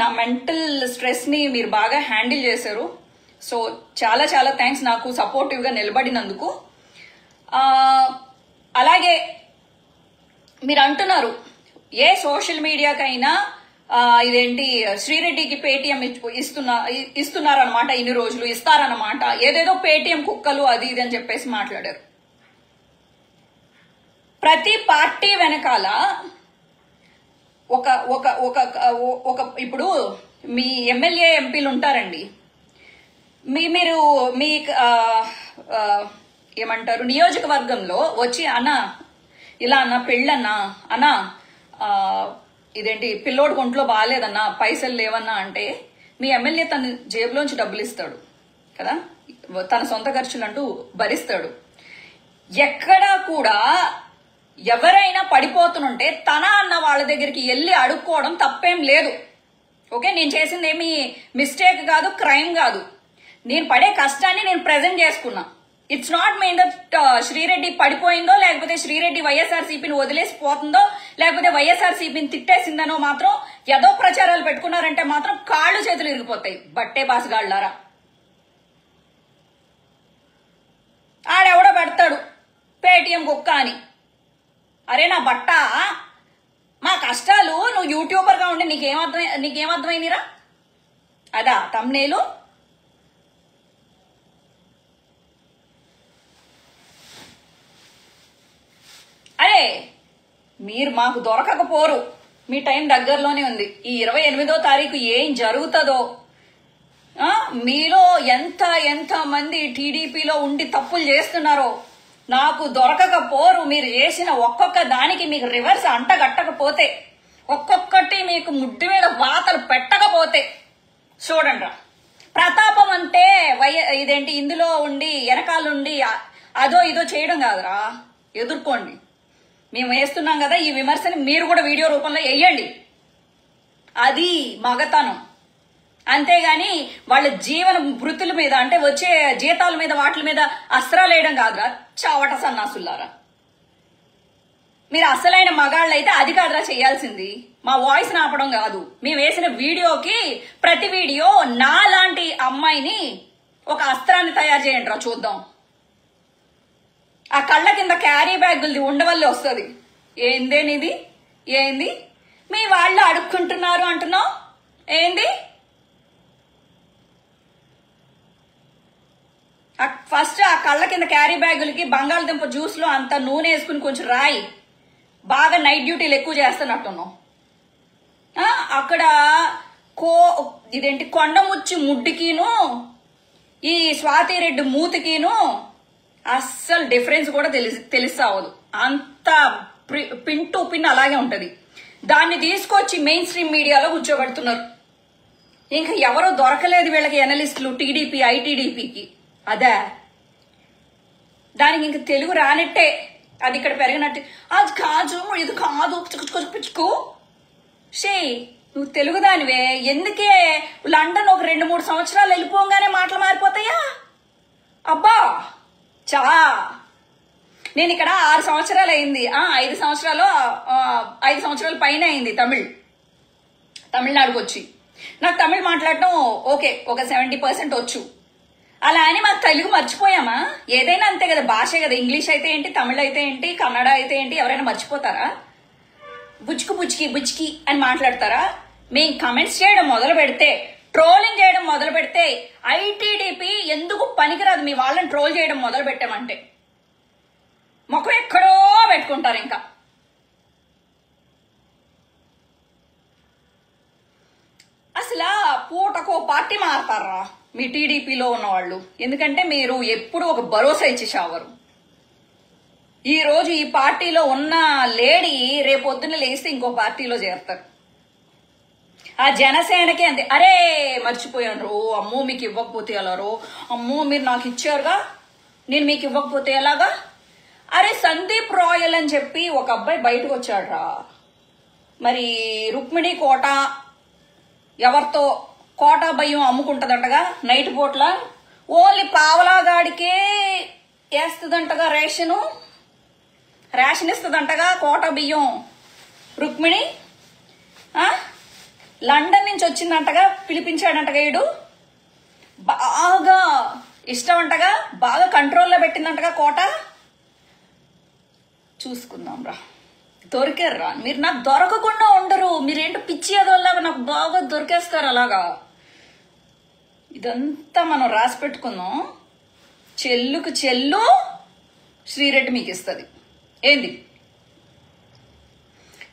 నా మెంటల్ స్ట్రెస్ని మీరు బాగా హ్యాండిల్ చేశారు. సో చాలా చాలా థ్యాంక్స్ నాకు సపోర్టివ్గా నిలబడినందుకు. అలాగే మీరు అంటున్నారు ఏ సోషల్ మీడియాకైనా ఇదేంటి శ్రీరెడ్డికి పేటిఎం ఇస్తున్నా ఇస్తున్నారనమాట ఇన్ని రోజులు ఇస్తారనమాట ఏదేదో పేటిఎం కుక్కలు అది ఇది అని చెప్పేసి మాట్లాడారు. ప్రతి పార్టీ వెనకాల ఒక ఒక ఒక ఒక ఇప్పుడు మీ ఎమ్మెల్యే ఎంపీలు ఉంటారండి. మీ మీరు మీ ఏమంటారు నియోజకవర్గంలో వచ్చి అన్న ఇలా అన్న పెళ్ళన్నా అన్న ఇదేంటి పిల్లోడు ఒంట్లో బాగాలేదన్నా పైసలు లేవన్నా అంటే మీ ఎమ్మెల్యే తన జేబులోంచి డబ్బులు ఇస్తాడు కదా? తన సొంత ఖర్చులు అంటూ భరిస్తాడు. ఎక్కడా కూడా ఎవరైనా పడిపోతుంటే తన అన్న వాళ్ళ దగ్గరికి వెళ్ళి అడుక్కోవడం తప్పేం లేదు. ఓకే? నేను చేసింది ఏమి మిస్టేక్ కాదు క్రైమ్ కాదు. నేను పడే కష్టాన్ని నేను ప్రజెంట్ చేసుకున్నా. It's not mean that Sri Reddy పడిపోయిందో లేకపోతే శ్రీరెడ్డి వైఎస్ఆర్ సిపిని వదిలేసి పోతుందో లేకపోతే వైఎస్ఆర్ సిపిని తిట్టేసిందనో మాత్రం ఏదో ప్రచారాలు పెట్టుకున్నారంటే మాత్రం కాళ్ళు చేతులు ఇరిగిపోతాయి. బట్టే బాసుగాళ్ళారా? ఆడెవడో పెడతాడు. పేటిఎం కుక్క అని. అరే నా బట్ట? మా కష్టాలు నువ్వు యూట్యూబర్గా ఉండి నీకేమర్థమై నీకేమర్థమైందిరా? అదా తమ్నేలు అరే మీరు మాకు దొరకకపోరు. మీ టైం దగ్గరలోనే ఉంది. ఈ ఇరవై ఎనిమిదో తారీఖు ఏం జరుగుతుందో? మీలో ఎంత ఎంత మంది టీడీపీలో ఉండి తప్పులు చేస్తున్నారో? నాకు దొరకకపోరు మీరు చేసిన ఒక్కొక్క దానికి మీకు రివర్స్ అంటగట్టకపోతే ఒక్కొక్కటి మీకు ముడ్డు మీద వాతలు పెట్టకపోతే చూడండి రా. ప్రతాపం అంటే వయ ఇదేంటి ఇందులో ఉండి వెనకాలండి అదో ఇదో చేయడం కాదురా. ఎదుర్కోండి. మేము వేస్తున్నాం కదా ఈ విమర్శని మీరు కూడా వీడియో రూపంలో వేయండి. అది మగతనం. అంతేగాని వాళ్ళ జీవన వృత్తుల మీద అంటే వచ్చే జీతాల మీద వాటి మీద అస్త్రాలు వేయడం కాదురా. చావట సన్నాసుల్లారా. మీరు అసలైన మగాళ్ళైతే అది కాదురా చేయాల్సింది. మా వాయిస్ ఆపడం కాదు. మేము వేసిన వీడియోకి ప్రతి వీడియో నా లాంటి అమ్మాయిని ఒక అస్త్రాన్ని తయారు చేయండి రా చూద్దాం. ఆ కళ్ళ కింద క్యారీ బ్యాగులది ఉండవల్లే వస్తుంది. ఏందేనిది ఏంది? మీ వాళ్ళు అడుక్కుంటున్నారు అంటున్నావు? ఏంది? ఫస్ట్ ఆ కళ్ళ కింద క్యారీ బ్యాగులకి బంగాళదుంప జ్యూస్లో అంత నూనె వేసుకుని కొంచెం రాయి. బాగా నైట్ డ్యూటీలు ఎక్కువ చేస్తున్నట్టున్నావు. అక్కడ కో ఇదేంటి కొండముచ్చి ముడ్డికిను ఈ స్వాతిరెడ్డి మూతికిను అస్సలు డిఫరెన్స్ కూడా తెలిసి తెలిసావదు అంత ప్రి- పిన్ టు పిన్ అలాగే ఉంటది. దాన్ని తీసుకొచ్చి మెయిన్ స్ట్రీమ్ మీడియాలో కూర్చోబెడుతున్నారు. ఇంకా ఎవరో దొరకలేదు వీళ్ళకి ఎనలిస్టులు టీడీపీ ఐటీడీపీకి అదే. దానికి ఇంక తెలుగు రానట్టే. అది ఇక్కడ పెరిగినట్టు. అది కాదు ఇది కాదు. పిచ్చుకు షే నువ్వు తెలుగు దానివే ఎందుకే? లండన్ ఒక రెండు మూడు సంవత్సరాలు వెళ్ళిపోగానే మాటలు మారిపోతాయా? అబ్బా! చా! నేను ఇక్కడ ఆరు సంవత్సరాలు అయింది. ఆ ఐదు సంవత్సరాలు ఐదు సంవత్సరాల పైన అయింది తమిళ్. తమిళనాడుకు వచ్చి. నాకు తమిళ్ మాట్లాడటం ఓకే ఒక సెవెంటీ పర్సెంట్ వచ్చు. అలా అని మాకు తెలుగు మర్చిపోయామా? ఏదైనా అంతే కదా భాష కదా. ఇంగ్లీష్ అయితే ఏంటి తమిళ అయితే ఏంటి కన్నడ అయితే ఏంటి ఎవరైనా మర్చిపోతారా? బుచ్చుకు బుచ్చుకి బుచ్చుకి అని మాట్లాడతారా? మేము కమెంట్స్ చేయడం మొదలు పెడితే ట్రోలింగ్ చేయడం మొదలు పెడితే ఐటీడీపీ ఎందుకు పనికిరాదు? మీ వాళ్ళని ట్రోల్ చేయడం మొదలు పెట్టామంటే. ముఖం ఎక్కడో పెట్టుకుంటారు ఇంకా. అసలు పూటకో పార్టీ మారతారా? మీ టీడీపీలో ఉన్నవాళ్ళు. ఎందుకంటే మీరు ఎప్పుడు ఒక భరోసా ఇచ్చేసావరు ఈ రోజు ఈ పార్టీలో ఉన్న లేడీ రేపొద్దున లేస్తే ఇంకో పార్టీలో చేరతారు. ఆ జనసేనకి అంతే. అరే మర్చిపోయాను రో అమ్మో మీకు ఇవ్వకపోతే ఎలారో అమ్మో మీరు నాకు ఇచ్చారుగా? నేను మీకు ఇవ్వకపోతే ఎలాగా? అరే సందీప్ రాయల్ అని చెప్పి ఒక అబ్బాయి బయటకు వచ్చాడురా. మరి రుక్మిణి కోట ఎవరితో కోటా భయం అమ్ముకుంటదంటగా నైట్ పూట్ల ఓన్లీ పావలాగాడికే వేస్తుందంటగా రేషను. రేషన్ ఇస్తుందంటగా కోట బియ్యం. రుక్మిణి లండన్ నుంచి వచ్చిందంటగా పిలిపించాడంటగా ఈడు. బాగా ఇష్టం అంటగా బాగా కంట్రోల్లో పెట్టిందంటగా కోట. చూసుకుందాం రా. దొరికారురా మీరు నాకు దొరకకుండా ఉండరు. మీరేంటో పిచ్చి అదోలాగా నాకు బాగా దొరికేస్తారు అలాగా. ఇదంతా మనం రాసి పెట్టుకుందాం. చెల్లుకు చెల్లు శ్రీరెడ్డి మీకు ఇస్తుంది. ఏంది?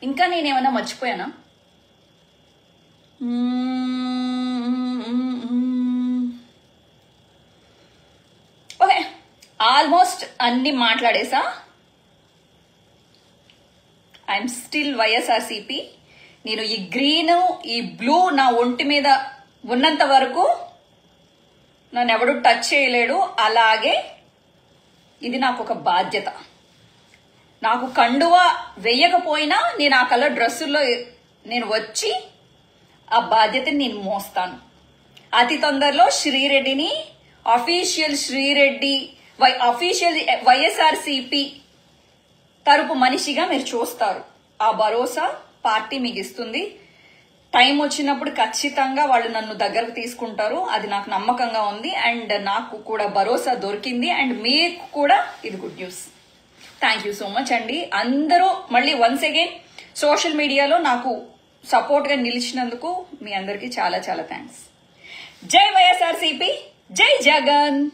ఇంకా నేనేమన్నా మర్చిపోయానా? ఓకే ఆల్మోస్ట్ అన్ని మాట్లాడేసా? I'm still YSRCP. నేను ఈ గ్రీన్ ఈ బ్లూ నా ఒంటి మీద ఉన్నంత వరకు నన్ను ఎవడు టచ్ చేయలేడు. అలాగే ఇది నాకు ఒక బాధ్యత. నాకు కండువ వేయకపోయినా నేను ఆ కలర్ డ్రెస్సుల్లో నేను వచ్చి ఆ బాధ్యతని నేను మోస్తాను. అతి తొందరలో శ్రీరెడ్డిని official Sri Reddy why official YSRCP తరపు మనిషిగా మీరు చూస్తారు. ఆ భరోసా పార్టీ మీకు ఇస్తుంది. టైం వచ్చినప్పుడు ఖచ్చితంగా వాళ్ళు నన్ను దగ్గరకు తీసుకుంటారు. అది నాకు నమ్మకంగా ఉంది. అండ్ నాకు కూడా భరోసా దొరికింది. అండ్ మీకు కూడా ఇది good news. Thank you so much అండి. అందరూ మళ్ళీ వన్స్ అగైన్ సోషల్ మీడియాలో నాకు సపోర్ట్గా నిలిచినందుకు మీ అందరికీ చాలా చాలా థ్యాంక్స్ జై వైఎస్ఆర్సీపీ. జై జగన్.